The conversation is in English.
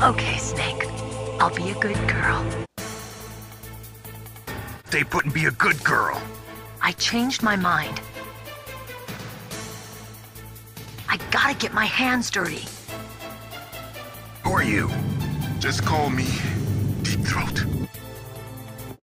Okay, Snake. I'll be a good girl. They wouldn't be a good girl. I changed my mind. I gotta get my hands dirty. Who are you? Just call me